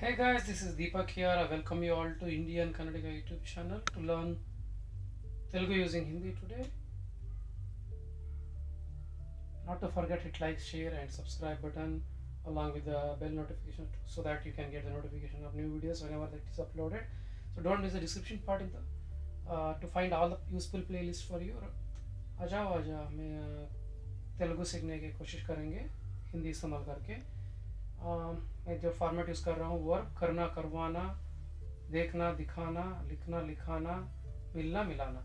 Hey guys, this is Deepak here. I welcome you all to Indian Kannadiga YouTube channel to learn Telugu using Hindi today. Not to forget hit like, share and subscribe button along with the bell notification so that you can get the notification of new videos whenever that is uploaded. So don't miss the description part in the uh, to find all the useful playlist for you. आ जाओ आ जाओ मैं अ, तेलुगु सीखने की कोशिश करेंगे हिंदी इस्तेमाल करके अ, मैं जो फॉर्मेट यूज़ कर रहा हूँ वर्क करना करवाना देखना दिखाना लिखना लिखाना मिलना मिलाना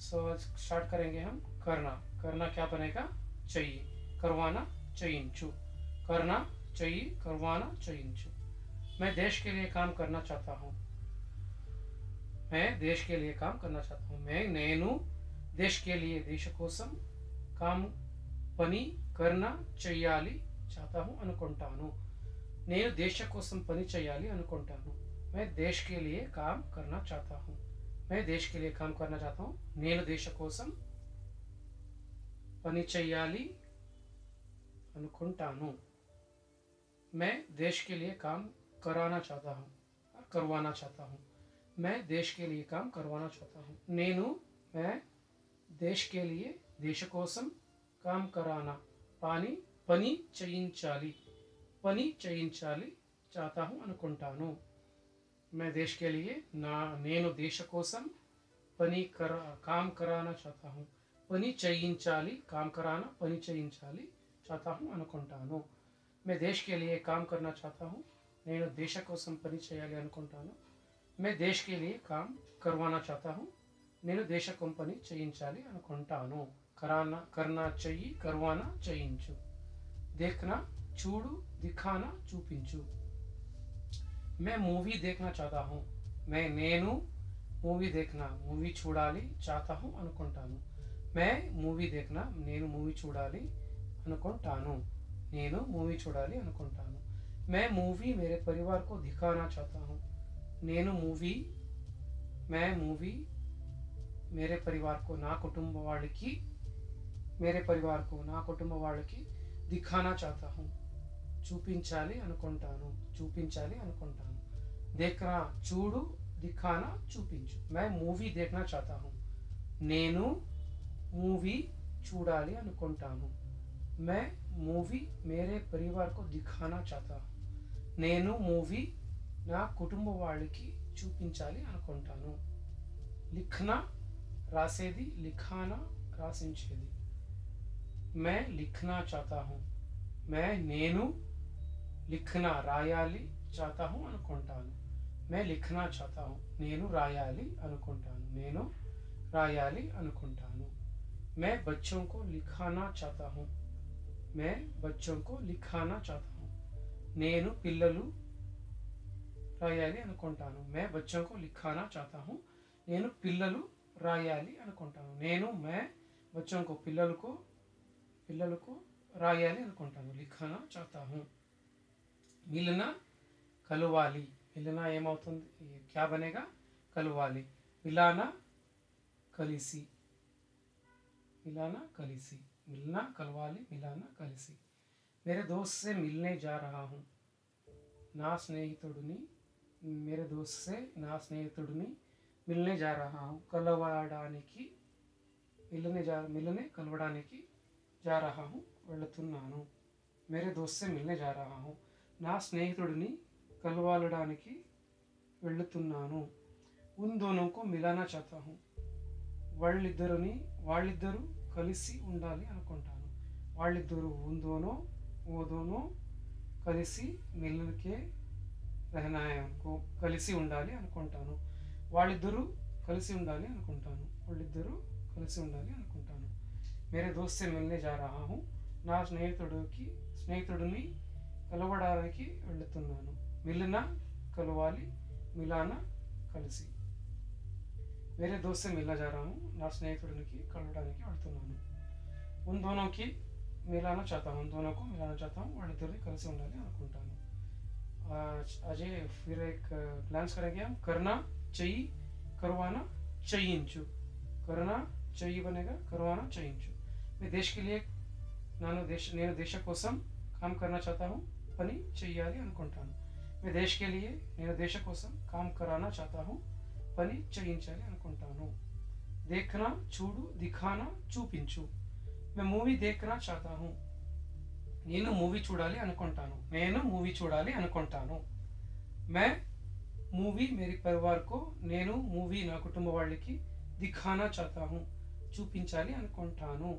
सो स्टार्ट करेंगे हम करना करना क्या बनेगा चाहिए करवाना चयिंचु करना चाहिए करवाना चयिंचु मैं देश के लिए काम करना चाहता हूँ मैं देश के लिए काम करना चाहता हूँ मैं నేను దేశ్ కే లియే దేశ కోసం కామ్ పని కర్నా చెయ్యాలి చాతాహు అనుకుంటాను నేను దేశ కోసం పని చేయాలి అనుకుంటాను मैं देश के लिए काम करना चाहता हूँ मैं देश के लिए काम करना चाहता हूँ నేను దేశ కోసం పని చేయాలి అనుకుంటాను मैं देश के लिए काम कराना चाहता हूँ और करवाना चाहता हूँ मैं देश के लिए काम करवाना चाहता हूँ నేను मैं देश के लिए దేశ కోసం కామ్ కరానా పని పని చేయించాలి పని చేయించాలి చాతా హూ అనుకుంటాను मैं देश के लिए నా నేను దేశ కోసం పని కరా కామ్ కరానా చాతా హూ పని చేయించాలి కామ్ కరానా పని చేయించాలి చాతా హూ అనుకుంటాను मैं देश के लिए काम करना चाहता हूँ నేను దేశ కోసం పని చేయాలి అనుకుంటాను मैं देश के लिए काम करवाना चाहता हूँ నేను దేశ కంపెనీ చేయించాలి అనుకుంటాను కరానా కర్నా చెయ్యి కర్వానా చేయించు देखना చూడు దిఖానా చూపించు मैं मूवी देखना चाहता हूँ मैं నేను మూవీ देखना మూవీ చూడాలి చాతా హూ అనుకుంటాను मैं మూవీ देखना నేను మూవీ చూడాలి అనుకుంటాను నేను మూవీ చూడాలి అనుకుంటాను मैं मूवी मेरे परिवार को दिखाना चाहता हूँ నేను మూవీ मैं मूवी मेरे परिवार को నా కుటుంబ వాళ్ళకి मेरे परिवार को నా కుటుంబ వాళ్ళకి దిఖానా చాతా హూ చూపించాలి అనుకుంటాను చూపించాలి అనుకుంటాను దేఖనా చూడు దిఖానా చూపించు मैं మూవీ देखना चाहता हूँ నేను మూవీ చూడాలి అనుకుంటాను मैं మూవీ मेरे परिवार को दिखाना चाहता हूँ నేను మూవీ నా కుటుంబ వాళ్ళకి చూపించాలి అనుకుంటాను లిఖనా రాసేది లిఖానా రాసించేది मैं लिखना चाहता हूँ मैं నేను లిఖనా రాయాలి చాతాహు అనుకుంటాను. మే లిఖనా చాతాహు నేను రాయాలి అనుకుంటాను. నేను రాయాలి అనుకుంటాను. మే బచ్చోంకు లిఖానా చాతాహు మే బచ్చోంకు లిఖానా చాతాహు నేను పిల్లలు రాయాలి అనుకుంటాను. మే బచ్చోంకు లిఖానా చాతాహు నేను పిల్లలు రాయాలి అనుకుంటాను. నేను మే బచ్చోంకు పిల్లలకు పిల్లలకు రాయాలి అనుకుంటాను. లిఖానా చాతాహు. మిలనా కలవాలి మిలనా ఏమవుతుంది క్యా బనేగా కలవాలి మిలానా కలిసి మిలానా కలిసి మిలనా కలవాలి మిలానా కలిసి मेरे दोस्त से मिलने जा रहा हूँ నా స్నేహితుడిని मेरे दोस्त से నా స్నేహితుడిని మిల్నే जा रहा हूँ కలవడానికి మిల్లునే జా మిల్లునే కలవడానికి जा रहा हूँ వెళుతున్నాను मेरे दोस्त से मिलने जा रहा हूँ నా స్నేహితుడిని కలవాలడానికి వెళుతున్నాను ఉందోనంకు మిలానా చేతాను వాళ్ళిద్దరిని వాళ్ళిద్దరూ కలిసి ఉండాలి అనుకుంటాను. వాళ్ళిద్దరూ ఉందోనో ఓదోనో కలిసి మిల్లకే రహనాయకు కలిసి ఉండాలి అనుకుంటాను. వాళ్ళిద్దరూ కలిసి ఉండాలి అనుకుంటాను. వాళ్ళిద్దరూ కలిసి ఉండాలి అనుకుంటాను. మేరే దోస్తే మిల్నే జా రహా నా స్నేహితుడికి స్నేహితుడిని కలవడానికి వెళుతున్నాను. మిలిన కలవాలి, మిలానా కలిసి. मेरे दोस्त जा रहा ना स्नेहितुड़ की कलवड़ा दोनों की मिलाना चाहता हूँ उन दोनों कल अजय फिर एक प्लान्स करेंगे हम करना देश के लिए नानो देश నేను దేశ కోసం కామ్ కర్నా చాతా హూ పని చెయ్యాలి అనుకుంటాను मैं देश के लिए నేను దేశ కోసం काम कराना चाहता हूँ పని చేయించాలి అనుకుంటాను देखना చూడు दिखाना చూపించు मैं मूवी देखना चाहता हूँ నేను మూవీ చూడాలి అనుకుంటాను నేను మూవీ చూడాలి అనుకుంటాను मैं మూవీ मेरे परिवार को నేను మూవీ నా కుటుంబ వాళ్ళకి దిఖానా చాతా హూ చూపించాలి అనుకుంటాను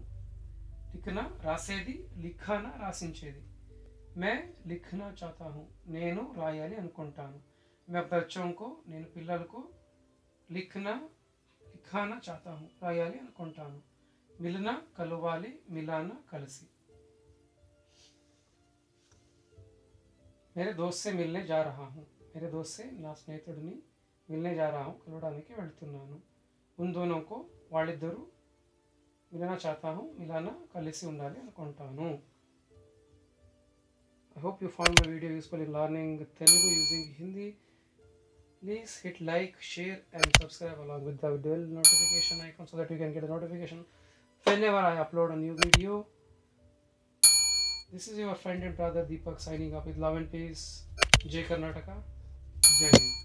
లిఖనా రాసేది లిఖానా రాసించేది मैं लिखना चाहता हूँ నేను రాయాలి అనుకుంటాను मैं अपने बच्चों को నేను పిల్లలకు लिखना लिखाना चाहता हूँ రాయాలి అనుకుంటాను మిలన కలవాలి మిలాన కలిసి मेरे दोस्त से मिलने जा रहा हूँ मेरे दोस्त से నా స్నేహితుడిని మిల్నే जा रहा हूँ కలవడానికి వెళ్తున్నాను ఉన్ దోనో కో వాళ్ళిద్దరూ మిలనా చాతా హూ మిలానా కలిసి ఉండాలి అనుకుంటాను I hope you found my video useful in learning Telugu using Hindi. Please hit like, share, and subscribe along with the bell notification icon so that you can get a notification whenever I upload a new video. This is your friend and brother Deepak signing off with love and peace. Jai Karnataka. Jai Hind.